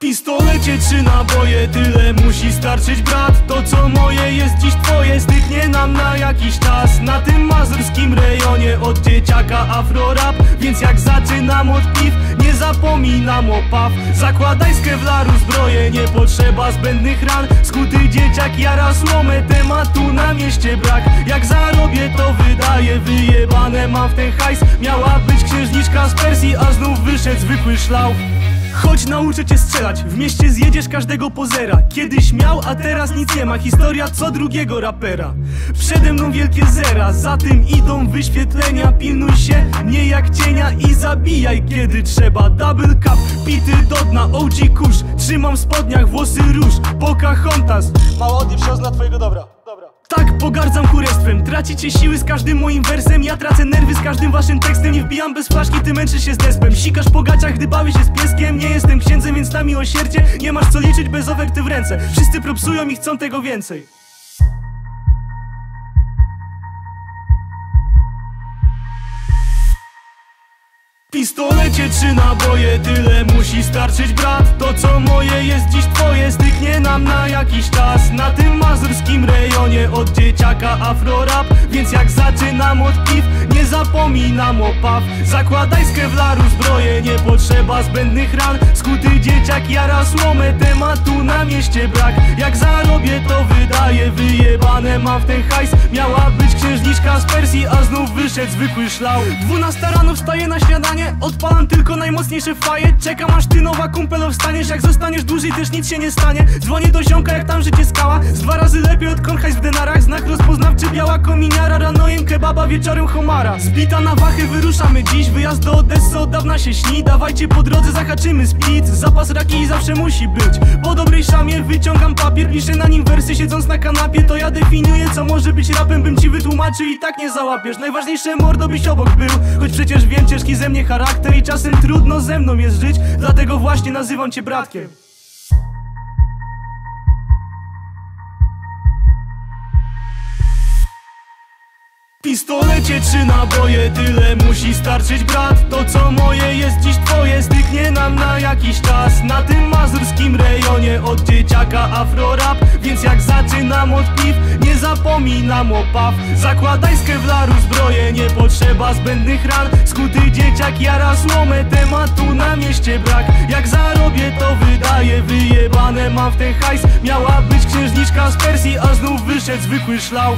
pistolecie trzy naboje Tyle musi starczyć brat. To co moje jest dziś twoje. Styknie nam na jakiś czas. Na tym mazurskim rejonie Od dzieciaka afrorap. Więc jak zaczynam od piw Nie zapominam o paw. Zakładaj z kevlaru zbroję Nie potrzeba zbędnych ran. Skuty dzieciak jara słomę Tematu na mieście brak. Jak zarobię to wydaję Wyjebane. Mam w ten hajs Miała być księżniczka z Persji A znów wyszedł zwykły szlał Chodź nauczę cię strzelać, w mieście zjedziesz każdego pozera Kiedyś miał, a teraz nic nie ma. Historia co drugiego rapera. Przede mną wielkie zera, za tym idą wyświetlenia. Pilnuj się, nie jak cienia i zabijaj kiedy trzeba. Double cup, pity do dna, OG kusz Trzymam w spodniach włosy róż, Pocahontas. Mała odjeb się twojego dobra tak, pogardzam kurestwem. Tracicie siły z każdym moim wersem. Ja tracę nerwy z każdym waszym tekstem. Nie wbijam bez flaszki, ty męczysz się z despem. Sikasz po gaciach, gdy bawisz się z pieskiem. Nie jestem księdzem, więc na miłosierdzie Nie masz co liczyć bez oferty w ręce. Wszyscy propsują i chcą tego więcej. Pistolecie trzy naboje Tyle musi starczyć brat. To co moje jest dziś twoje Styknie nam na jakiś czas. Na tym mazurskim rejonie Od dzieciaka afrorap Więc jak zaczynam od piw Nie zapominam o paw. Zakładaj z kevlaru zbroję Nie potrzeba zbędnych ran. Skuty dzieciak jara słomę Tematu na mieście brak. Jak zarobię to wydaję Wyjebane mam w ten hajs Miała księżniczka z Persji A znów wyszedł zwykły szlał. Dwunasta rano wstaje na śniadanie Odpalam tylko najmocniejsze faje. Czekam aż ty nowa kumpelo wstaniesz. Jak zostaniesz dłużej też nic się nie stanie. Dzwonię do ziomka jak tam życie skała. Z dwa razy lepiej od konchajs w denarach. Znak rozpoznawczy biała kominiara. Rano jem kebaba, wieczorem homara. Zbita na wachy wyruszamy dziś. Wyjazd do Odessy od dawna się śni. Dawajcie po drodze zahaczymy split Zapas raki zawsze musi być. Po dobrej szamie wyciągam papier Piszę na nim wersy siedząc na kanapie. To ja definiuję co może być rapem. Bym ci wytłumaczył i tak nie załapiesz. Najważniejsze mordo byś obok był. Choć przecież wiem ciężki ze mnie charakter i czasem trudno ze mną jest żyć. Dlatego właśnie nazywam cię bratkiem pistolecie trzy naboje Tyle musi starczyć brat. To co moje jest dziś twoje. Styknie nam na jakiś czas. Na tym mazurskim rejonie Od dzieciaka afrorap. Więc jak zaczynam od piw Nie zapominam o paw. Zakładaj z kevlaru zbroję Nie potrzeba zbędnych ran. Skuty dzieciak jara słomę Tematu na mieście brak. Jak zarobię to wydaję Wyjebane. Mam w ten hajs Miała być księżniczka z Persji A znów wyszedł zwykły szlał